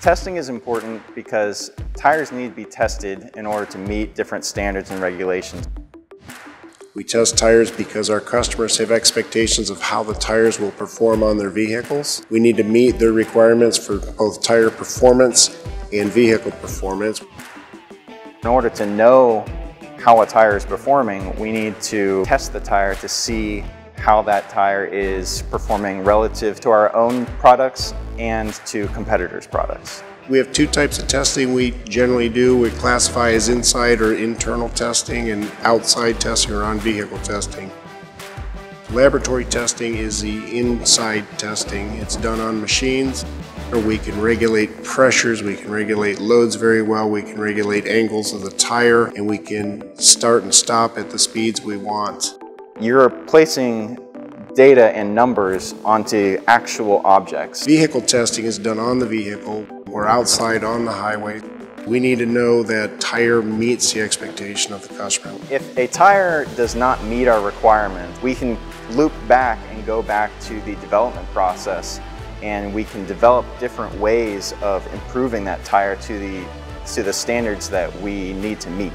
Testing is important because tires need to be tested in order to meet different standards and regulations. We test tires because our customers have expectations of how the tires will perform on their vehicles. We need to meet their requirements for both tire performance and vehicle performance. In order to know how a tire is performing, we need to test the tire to see how that tire is performing relative to our own products and to competitors' products. We have two types of testing we generally do. We classify as inside or internal testing and outside testing or on-vehicle testing. Laboratory testing is the inside testing. It's done on machines. Where we can regulate pressures, we can regulate loads very well, we can regulate angles of the tire, and we can start and stop at the speeds we want. You're placing data and numbers onto actual objects. Vehicle testing is done on the vehicle or outside on the highway. We need to know that tire meets the expectation of the customer. If a tire does not meet our requirements, we can loop back and go back to the development process and we can develop different ways of improving that tire to the, to the standards that we need to meet.